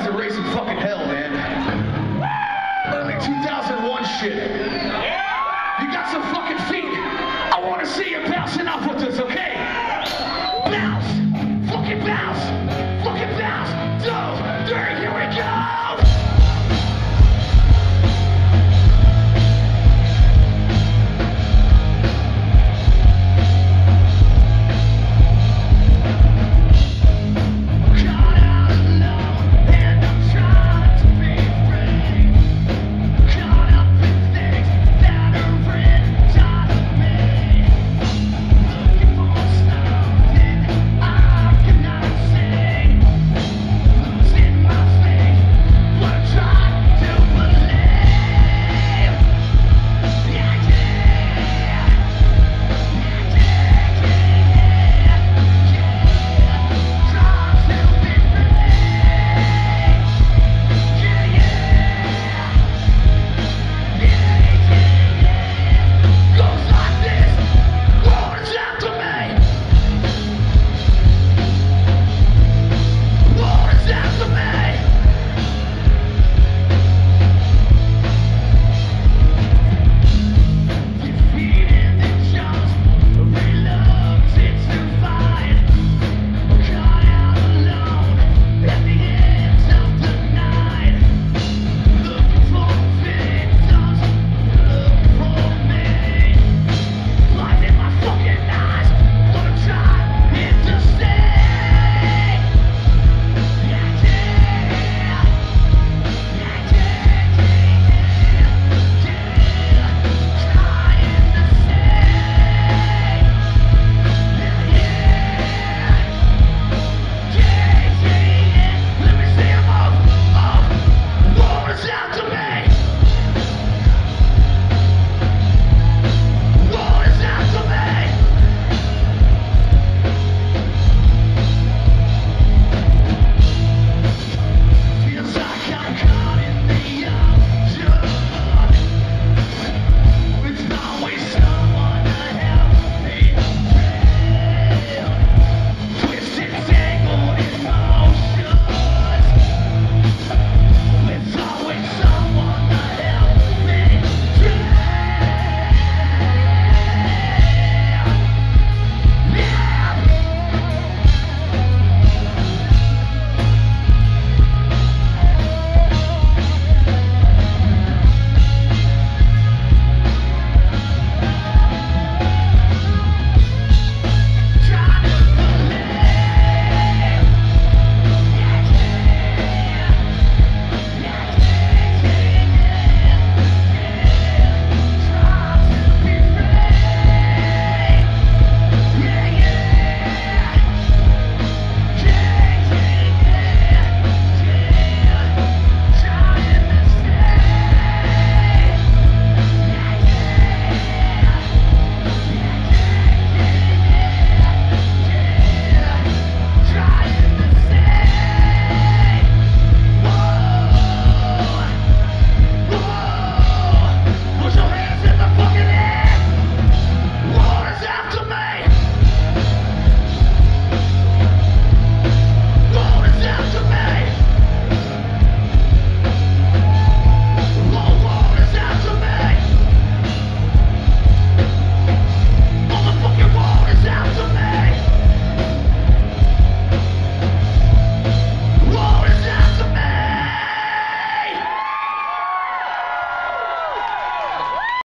guys are raising fucking hell, man. Early 2001 shit. You got some fucking feet. I want to see you bouncing off with us.